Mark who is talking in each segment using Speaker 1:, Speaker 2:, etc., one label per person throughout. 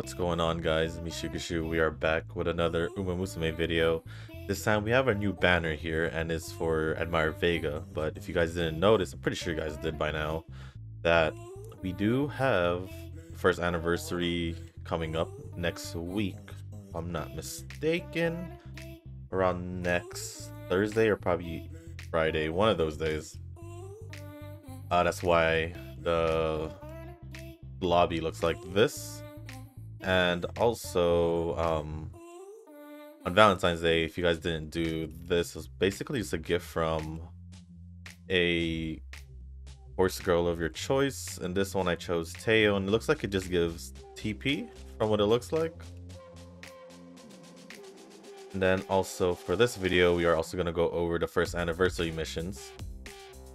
Speaker 1: What's going on guys, Mishugashu, we are back with another Uma Musume video. This time we have a new banner here and it's for Admire Vega, but if you guys didn't notice, I'm pretty sure you guys did by now, that we do have first anniversary coming up next week, I'm not mistaken, around next Thursday or probably Friday, one of those days. Uh, that's why the lobby looks like this and also um on valentine's day if you guys didn't do this was basically just a gift from a horse girl of your choice. And this one i chose Teio and it looks like it just gives tp from what it looks like. And then also for this video we are also going to go over the first anniversary missions.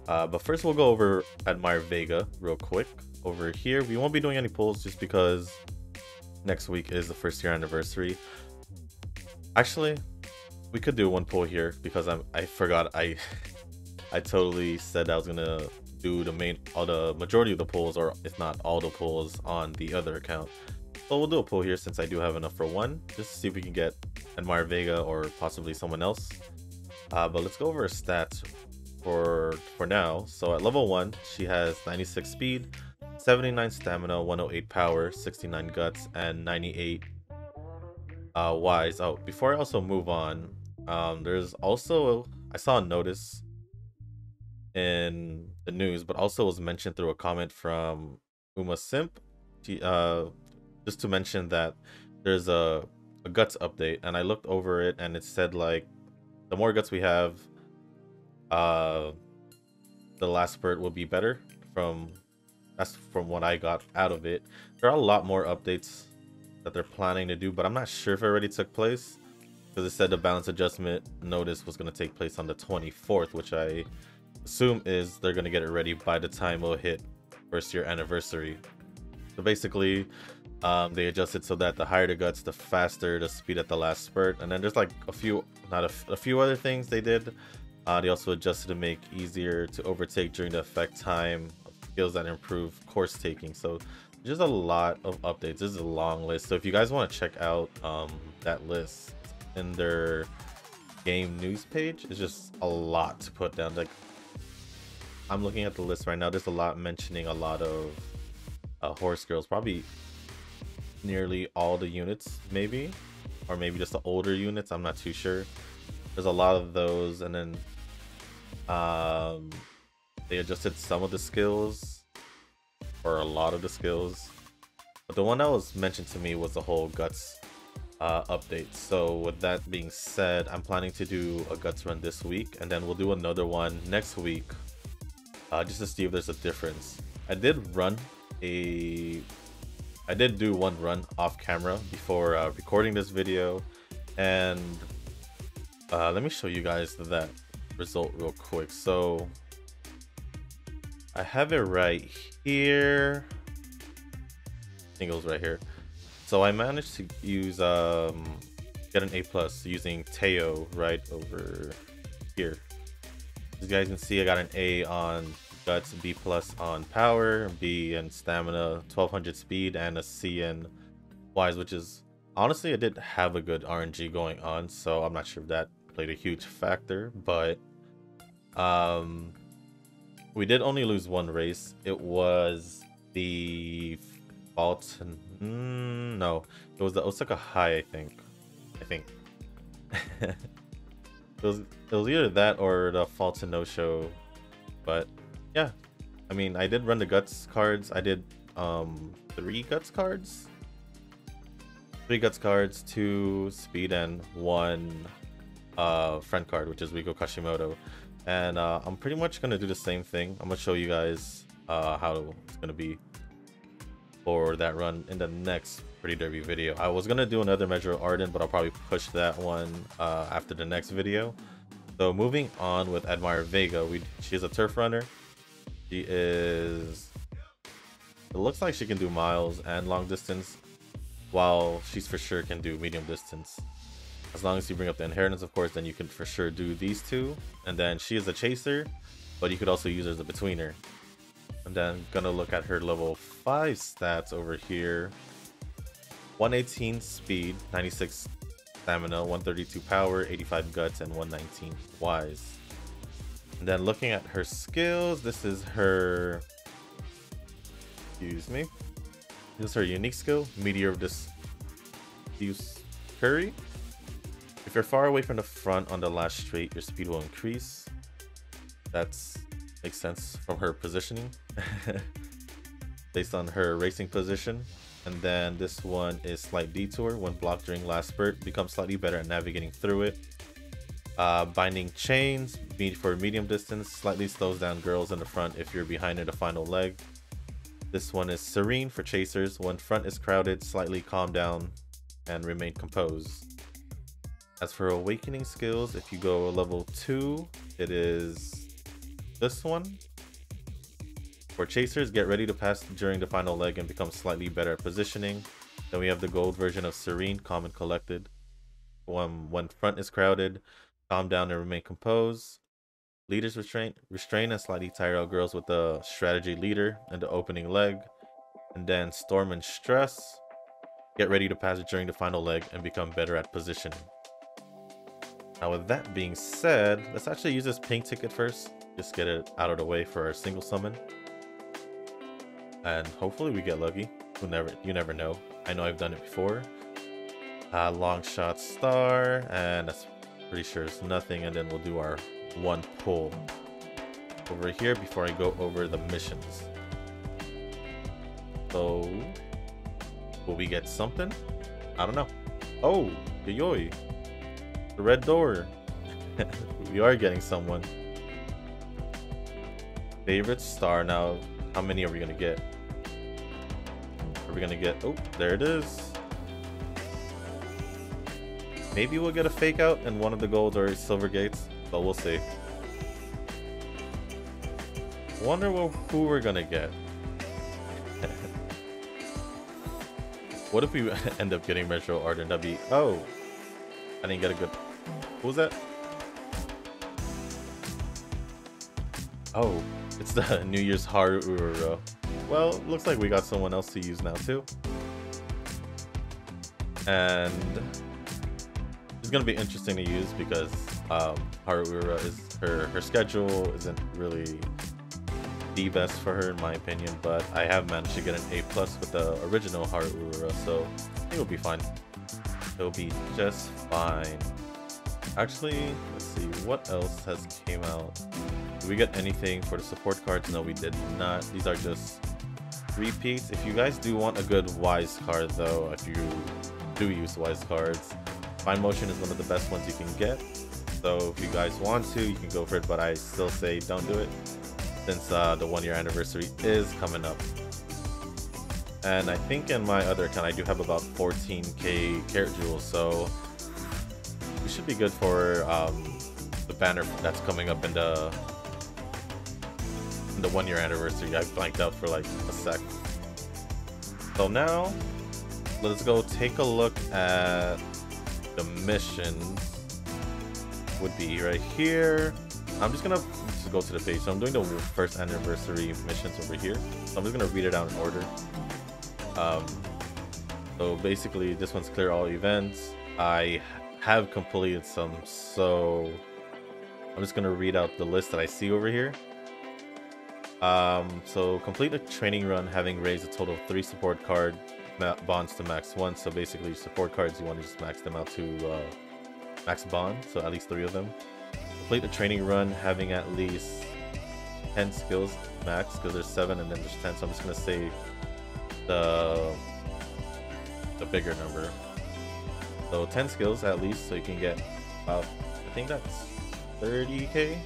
Speaker 1: Uh, but first we'll go over admire vega real quick. Over here we won't be doing any pulls just because next week is the first year anniversary. Actually, we could do one pull here because I'm I forgot I I totally said I was gonna do the main all the majority of the pulls or if not all the pulls on the other account. So we'll do a pull here since I do have enough for one, just to see if we can get Admire Vega or possibly someone else. Uh, but let's go over her stats for for now. So at level one, she has 96 speed, 79 stamina, 108 power, 69 guts, and 98 uh, wise. Oh, before I also move on, um, there's also I saw a notice in the news, but also was mentioned through a comment from Uma Simp. Uh, just to mention that there's a, a guts update, and I looked over it, and it said like the more guts we have, uh, the last spurt will be better from that's from what I got out of it. There are a lot more updates that they're planning to do, but I'm not sure if it already took place because it said the balance adjustment notice was going to take place on the 24th, which I assume is they're going to get it ready by the time it'll hit first year anniversary. So basically, um, they adjusted so that the higher the guts, the faster the speed at the last spurt. And then there's like a few, not a, a few other things they did. Uh, they also adjusted to make easier to overtake during the effect time skills that improve course taking. So just a lot of updates. This is a long list. So if you guys want to check out um, that list in their game news page, it's just a lot to put down. Like I'm looking at the list right now. There's a lot mentioning a lot of uh, horse girls. Probably nearly all the units, maybe, or maybe just the older units. I'm not too sure. There's a lot of those, and then um, they adjusted some of the skills, or a lot of the skills. But the one that was mentioned to me was the whole Guts uh, update. So with that being said, I'm planning to do a Guts run this week, and then we'll do another one next week, uh, just to see if there's a difference. I did run a... I did do one run off camera before uh, recording this video, and uh, let me show you guys that result real quick. So I have it right here. Was right here. So I managed to use um get an A plus using Teio right over here. As you guys can see, I got an A on guts, B plus on power, B and stamina, 1200 speed, and a C in wise, which is honestly I did have a good RNG going on, so I'm not sure if that played a huge factor, but um we did only lose one race. It was the Fulton. Mm, no, it was the Osaka Hai. I think. I think. it was it was either that or the Fulton No Show, but yeah, I mean I did run the guts cards. I did um three guts cards. Three guts cards, two speed, and one uh friend card, which is Riko Kashimoto and uh, I'm pretty much gonna do the same thing. I'm gonna show you guys uh, how it's gonna be for that run in the next Pretty Derby video. I was gonna do another Mejiro Ardan, but I'll probably push that one uh, after the next video. So moving on with Admire Vega, we she's a turf runner. She is. It looks like she can do miles and long distance, while she's for sure can do medium distance. As long as you bring up the inheritance, of course, then you can for sure do these two. And then she is a chaser, but you could also use her as a betweener. And then gonna look at her level 5 stats over here. 118 speed, 96 stamina, 132 power, 85 guts, and 119 wise. And then looking at her skills, this is her. Excuse me. This is her unique skill, Meteor of Diffuse Curry. You're far away from the front on the last straight, your speed will increase. That's makes sense from her positioning. Based on her racing position. And then this one is Slight Detour. When blocked during last spurt, becomes slightly better at navigating through it. Uh, binding Chains, for medium distance, slightly slows down girls in the front if you're behind in the final leg. This one is Serene for chasers. When front is crowded, slightly calm down and remain composed. As for awakening skills, if you go level 2, it is this one. For chasers, get ready to pass during the final leg and become slightly better at positioning. Then we have the gold version of Serene, calm and collected. When, when front is crowded, calm down and remain composed. Leaders restrain, restrain and slightly tire out girls with the strategy leader and the opening leg. And then storm and stress. Get ready to pass during the final leg and become better at positioning. Now with that being said, let's actually use this pink ticket first. Just get it out of the way for our single summon. And hopefully we get lucky. You never, you never know. I know I've done it before. Uh, long shot star, and that's pretty sure it's nothing. And then we'll do our one pull over here before I go over the missions. So, will we get something? I don't know. Oh, yoy, the red door. we are getting someone. Favorite star. Now, how many are we gonna get? Are we gonna get? Oh, there it is. Maybe we'll get a fake out in one of the gold or silver gates but we'll see. Wonder who we're gonna get. what if we end up getting Mejiro Ardan? That'd be... Oh! I didn't get a good... Who was that? Oh, it's the New Year's Haru Urara. Well, looks like we got someone else to use now too. And it's gonna be interesting to use because um, Haru Urara is her her schedule isn't really the best for her in my opinion, but I have managed to get an A plus with the original Haru Urara, so I think it'll be fine. It'll be just fine. Actually, let's see what else has came out. Did we get anything for the support cards? No, we did not. These are just repeats. If you guys do want a good Wise card though, if you do use Wise cards, Fine Motion is one of the best ones you can get. So if you guys want to, you can go for it, but I still say don't do it since uh, the one year anniversary is coming up. And I think in my other account, I do have about 14k carrot jewels, so should be good for um, the banner that's coming up in the in the one year anniversary. I blanked out for like a sec. So now, let's go take a look at the missions would be right here. I'm just gonna just go to the page. So I'm doing the first anniversary missions over here. So I'm just gonna read it out in order. Um, so basically, this one's clear all events. I have completed some, so I'm just gonna read out the list that I see over here. Um, so complete a training run having raised a total of three support card bonds to max one. So basically, support cards you want to just max them out to uh, max bond, so at least three of them. Complete the training run having at least 10 skills max, because there's 7 and then there's 10, so I'm just to say the, the bigger number. So 10 skills at least, so you can get about, I think that's 30k?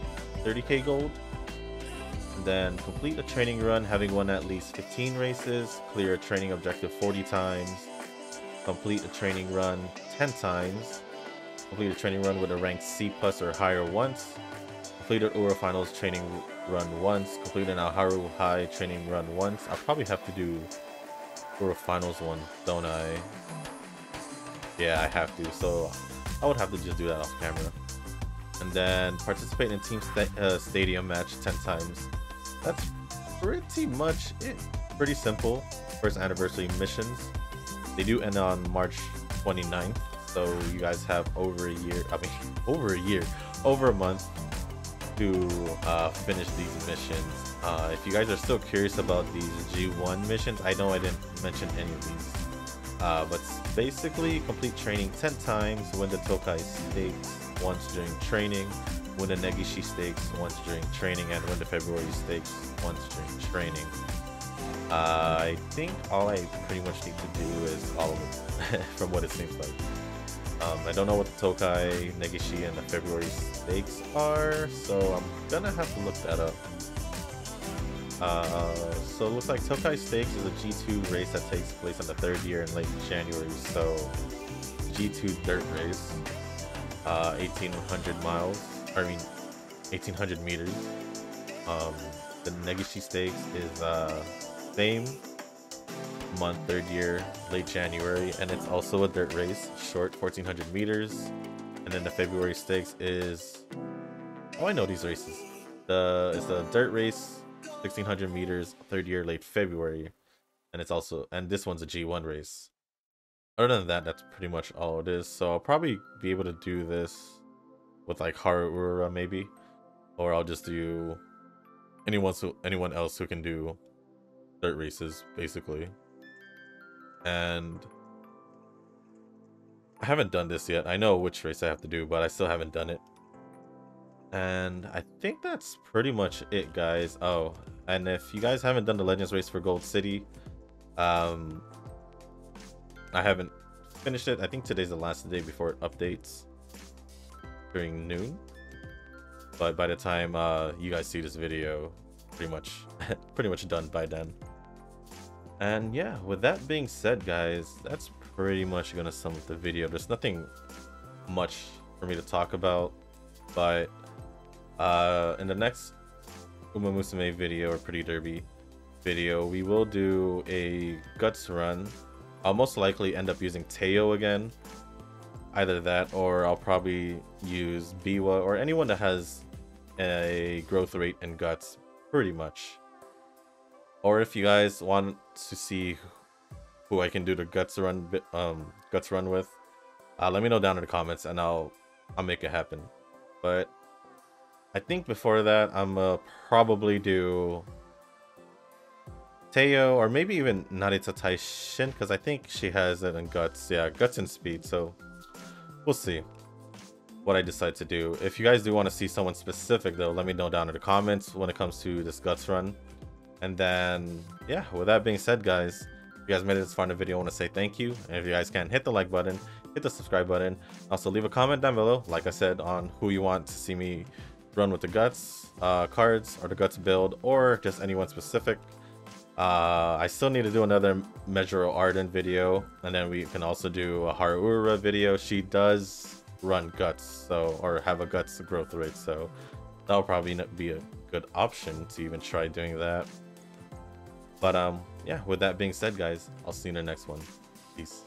Speaker 1: 30k gold. And then complete a training run having won at least 15 races, clear a training objective 40 times, complete a training run 10 times, Complete a training run with a rank C plus or higher once. Completed Ura Finals training run once. complete an Haru High training run once. I'll probably have to do Ura Finals one, don't I? Yeah, I have to. So I would have to just do that off camera. And then participate in a team sta uh, stadium match 10 times. That's pretty much it. Pretty simple. First anniversary missions. they do end on March 29th, so you guys have over a year. I mean, over a year, over a month to uh, finish these missions. Uh, if you guys are still curious about these G1 missions, I know I didn't mention any of these. Uh, but basically, complete training 10 times, win the Tokai Stakes once during training, win the Negishi Stakes once during training, and win the February Stakes once during training. Uh, I think all I pretty much need to do is all of it, from what it seems like. Um, I don't know what the Tokai, Negishi, and the February stakes are, so I'm gonna have to look that up. Uh, so it looks like Tokai Stakes is a G2 race that takes place on the third year in late January, so G2 dirt race, uh, 1800 miles, I mean 1800 meters. Um, the Negishi Stakes is uh, same month, third year, late January, and it's also a dirt race, short 1400 meters. And then the February stakes is oh, I know these races. The it's a dirt race, 1600 meters, third year, late February, and it's also and this one's a G1 race. Other than that, that's pretty much all it is. So I'll probably be able to do this with like Haru Urara maybe, or I'll just do anyone who anyone else who can do dirt races basically and I haven't done this yet. I know which race I have to do, but I still haven't done it. And I think that's pretty much it, guys. Oh, and if you guys haven't done the Legends race for Gold City, um, I haven't finished it. I think today's the last day before it updates during noon. But by the time uh, you guys see this video, pretty much, pretty much done by then. And yeah, with that being said, guys, that's pretty much gonna sum up the video. There's nothing much for me to talk about, but uh, in the next Uma Musume video or Pretty Derby video, we will do a guts run. I'll most likely end up using Teio again. Either that or I'll probably use Biwa or anyone that has a growth rate in guts pretty much. Or if you guys want to see who I can do the guts run um guts run with, uh, let me know down in the comments and I'll I'll make it happen. But I think before that I'm uh, probably do Teio or maybe even Narita Taishin because I think she has it in guts. Yeah, guts and speed. So we'll see what I decide to do. If you guys do want to see someone specific though, let me know down in the comments when it comes to this guts run. And then, yeah, with that being said, guys, if you guys made it this far in the video, I want to say thank you. And if you guys can, hit the like button, hit the subscribe button. Also, leave a comment down below, like I said, on who you want to see me run with the Guts uh, cards or the Guts build, or just anyone specific. Uh, I still need to do another Mejiro Ardan video, and then we can also do a Harura video. She does run Guts, so or have a Guts growth rate, so that'll probably be a good option to even try doing that. But um, yeah, with that being said, guys, I'll see you in the next one. Peace.